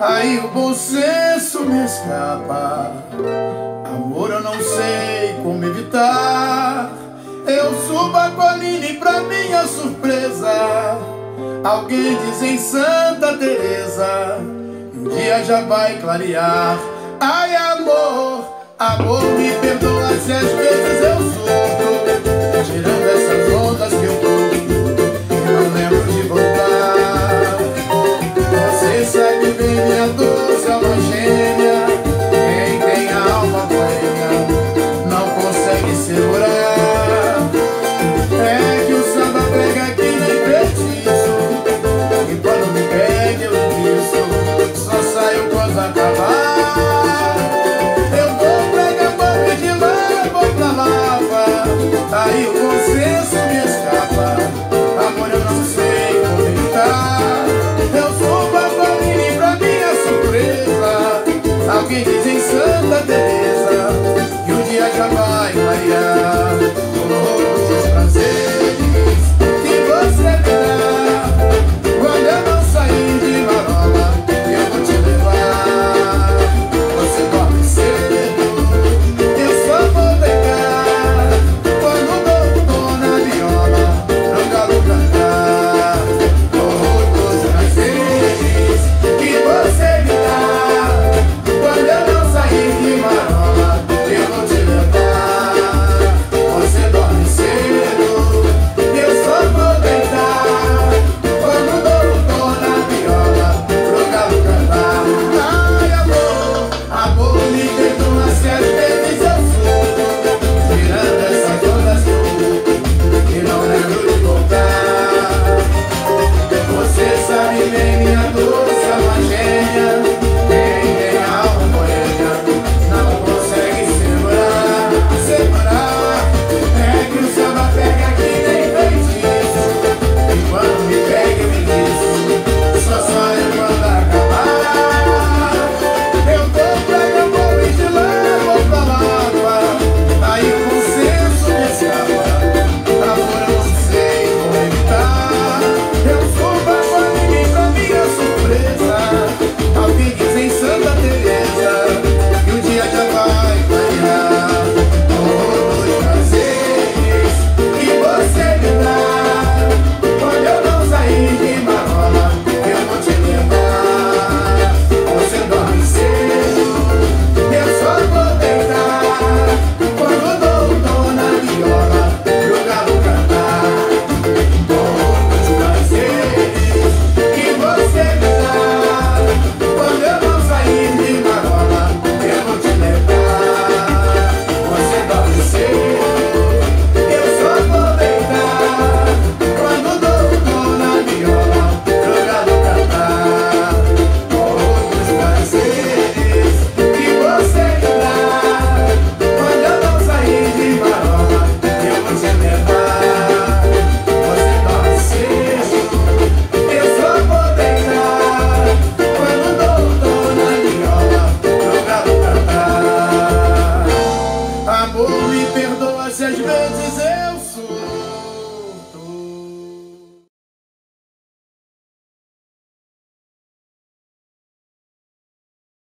Aí o bom senso me escapa. Amor eu não sei como evitar. Eu subo a colina e pra minha surpresa Alguém diz em Santa Teresa Um dia já vai clarear. Ai amor, amor me perdoa Hare